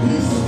Peace.